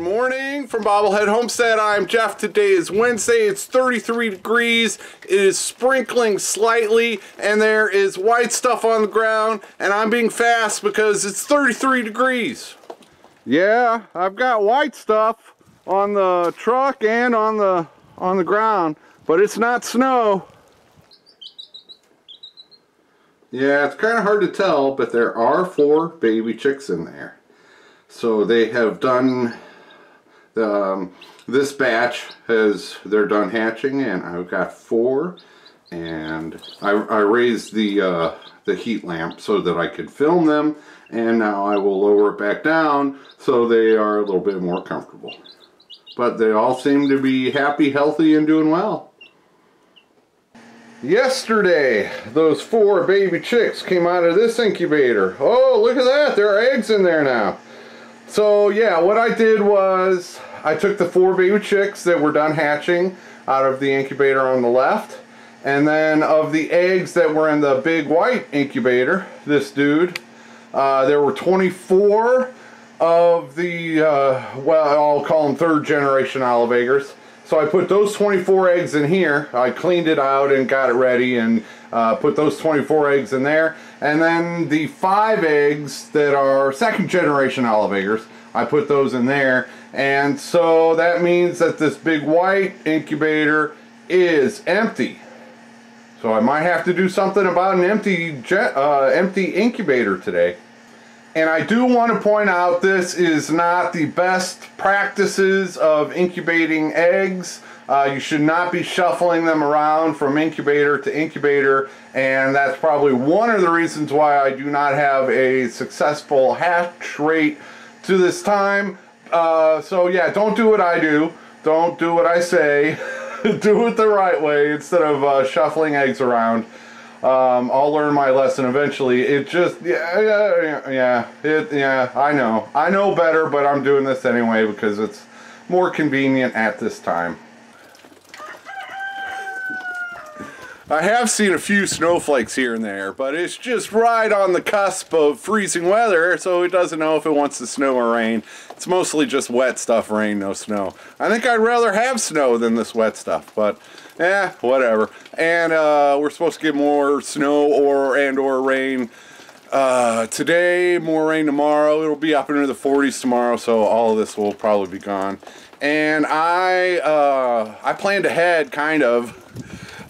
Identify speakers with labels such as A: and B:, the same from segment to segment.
A: Good morning from Bobblehead Homestead. I'm Jeff. Today is Wednesday. It's 33 degrees. It is sprinkling slightly and there is white stuff on the ground and I'm being fast because it's 33 degrees. Yeah, I've got white stuff on the truck and on the on the ground, but it's not snow. Yeah, it's kind of hard to tell, but there are four baby chicks in there. So they have done, um, this batch has, they're done hatching and I've got four and I, I raised the, uh, the heat lamp so that I could film them and now I will lower it back down so they are a little bit more comfortable. But they all seem to be happy, healthy, and doing well. Yesterday, those four baby chicks came out of this incubator. Oh, look at that. There are eggs in there now. So, yeah, what I did was I took the four baby chicks that were done hatching out of the incubator on the left. And then of the eggs that were in the big white incubator, this dude, uh, there were 24 of the, uh, well, I'll call them third generation olive eggers. So I put those 24 eggs in here. I cleaned it out and got it ready and uh, put those 24 eggs in there. And then the five eggs that are second generation olive eggers, I put those in there. And so that means that this big white incubator is empty. So I might have to do something about an empty, uh, empty incubator today. And I do want to point out this is not the best practices of incubating eggs. Uh, you should not be shuffling them around from incubator to incubator and that's probably one of the reasons why I do not have a successful hatch rate to this time. Uh, so yeah, don't do what I do. Don't do what I say. do it the right way instead of uh, shuffling eggs around. Um, I'll learn my lesson eventually. It just, yeah, yeah, yeah, it, yeah, I know. I know better, but I'm doing this anyway because it's more convenient at this time. I have seen a few snowflakes here and there, but it's just right on the cusp of freezing weather, so it doesn't know if it wants to snow or rain. It's mostly just wet stuff, rain, no snow. I think I'd rather have snow than this wet stuff, but eh, whatever. And uh, we're supposed to get more snow or and or rain uh, today, more rain tomorrow. It'll be up into the 40s tomorrow, so all of this will probably be gone. And I, uh, I planned ahead, kind of.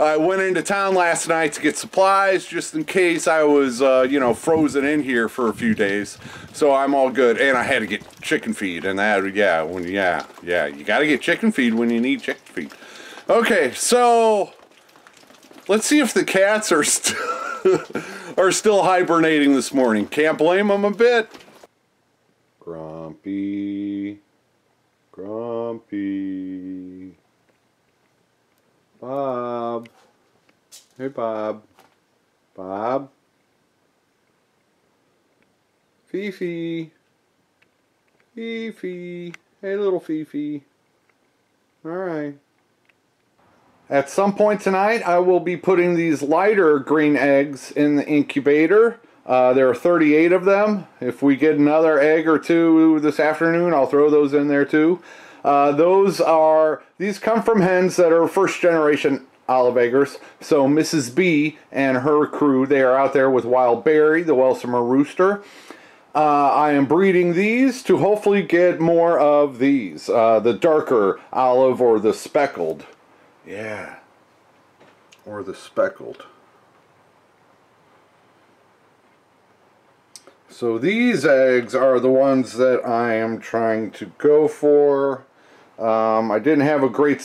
A: I went into town last night to get supplies just in case I was, uh, you know, frozen in here for a few days. So I'm all good. And I had to get chicken feed. And that, yeah, when, yeah, yeah, you got to get chicken feed when you need chicken feed. Okay, so let's see if the cats are are still hibernating this morning. Can't blame them a bit. Grumpy, grumpy. Hey, Bob. Bob. Fifi. Fifi. Hey, little Fifi. All right. At some point tonight, I will be putting these lighter green eggs in the incubator. Uh, there are 38 of them. If we get another egg or two this afternoon, I'll throw those in there too. Uh, those are, these come from hens that are first generation olive eggers. So Mrs. B and her crew, they are out there with Wild Berry, the Welsummer rooster. Uh, I am breeding these to hopefully get more of these, uh, the darker olive or the speckled. Yeah. Or the speckled. So these eggs are the ones that I am trying to go for. Um, I didn't have a great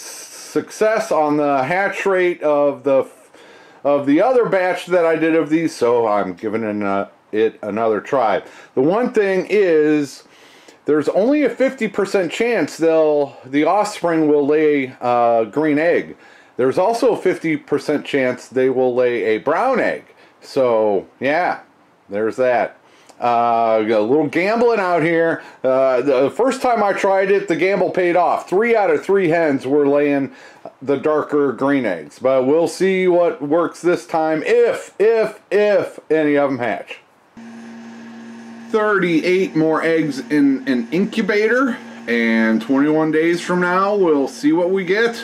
A: success on the hatch rate of the of the other batch that I did of these, so I'm giving it, uh, it another try. The one thing is, there's only a 50% chance they'll the offspring will lay a green egg. There's also a 50% chance they will lay a brown egg. So yeah, there's that. Uh, a little gambling out here. Uh, the first time I tried it, the gamble paid off. Three out of three hens were laying the darker green eggs. But we'll see what works this time if, if, if any of them hatch. 38 more eggs in an incubator And 21 days from now, we'll see what we get.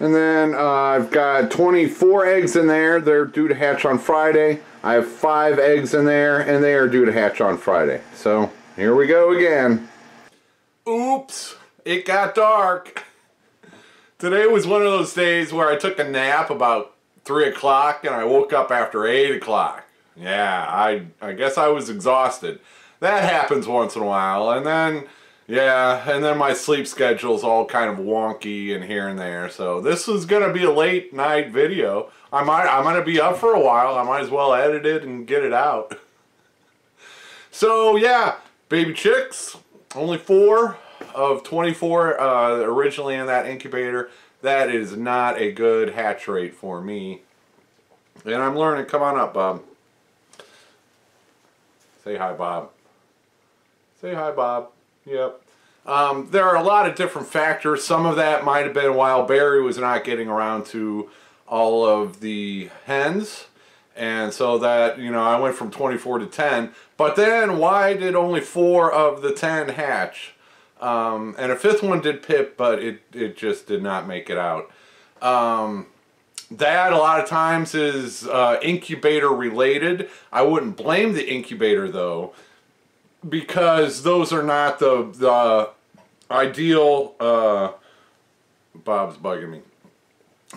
A: And then uh, I've got 24 eggs in there. They're due to hatch on Friday. I have five eggs in there, and they are due to hatch on Friday. So here we go again. Oops, it got dark. Today was one of those days where I took a nap about 3 o'clock and I woke up after 8 o'clock. Yeah, I, I guess I was exhausted. That happens once in a while. And then yeah, and then my sleep schedule's all kind of wonky and here and there. So this is gonna be a late night video. I might I'm gonna be up for a while. I might as well edit it and get it out. So yeah, baby chicks, only four of 24 uh, originally in that incubator. That is not a good hatch rate for me. And I'm learning. Come on up, Bob. Say hi, Bob. Say hi, Bob. Yep. Um, there are a lot of different factors. Some of that might have been Wild Berry was not getting around to all of the hens. And so that, you know, I went from 24 to 10. But then why did only four of the 10 hatch? Um, and a fifth one did pip, but it, it just did not make it out. Um, that a lot of times is uh, incubator related. I wouldn't blame the incubator though because those are not the the ideal. Uh, Bob's bugging me.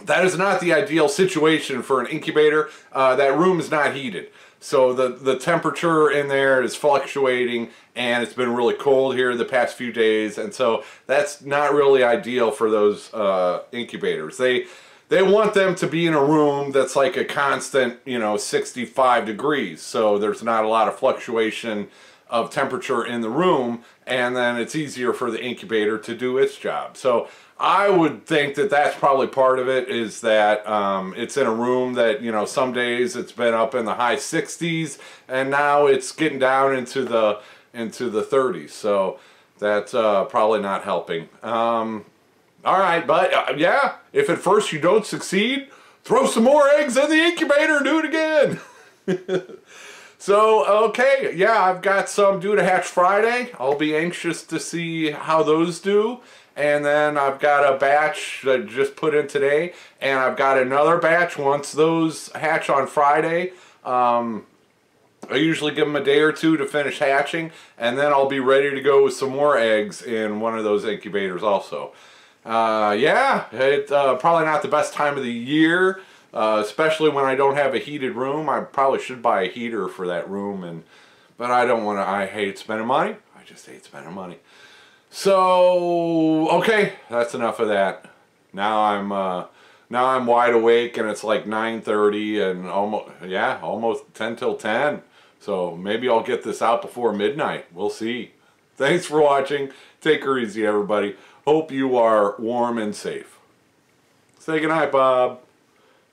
A: That is not the ideal situation for an incubator. Uh, that room is not heated. So the, the temperature in there is fluctuating and it's been really cold here the past few days and so that's not really ideal for those uh, incubators. They they want them to be in a room that's like a constant, you know, 65 degrees. So there's not a lot of fluctuation of temperature in the room and then it's easier for the incubator to do its job. So I would think that that's probably part of it is that um, it's in a room that, you know, some days it's been up in the high 60s and now it's getting down into the into the 30s. So that's uh, probably not helping. Um, all right, but uh, yeah, if at first you don't succeed, throw some more eggs in the incubator and do it again. So, okay, yeah, I've got some due to hatch Friday. I'll be anxious to see how those do. And then I've got a batch that I just put in today. And I've got another batch once those hatch on Friday. Um, I usually give them a day or two to finish hatching. And then I'll be ready to go with some more eggs in one of those incubators also. Uh, yeah, it's uh, probably not the best time of the year uh, especially when I don't have a heated room. I probably should buy a heater for that room, and but I don't want to. I hate spending money. I just hate spending money. So okay, that's enough of that. Now I'm uh, now I'm wide awake, and it's like 9:30, and almost yeah, almost 10 till 10. So maybe I'll get this out before midnight. We'll see. Thanks for watching. Take her easy, everybody. Hope you are warm and safe. Say goodnight, Bob.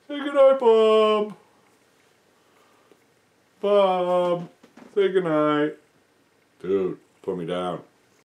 A: Say goodnight, Bob. Bob. Say goodnight. Dude, put me down.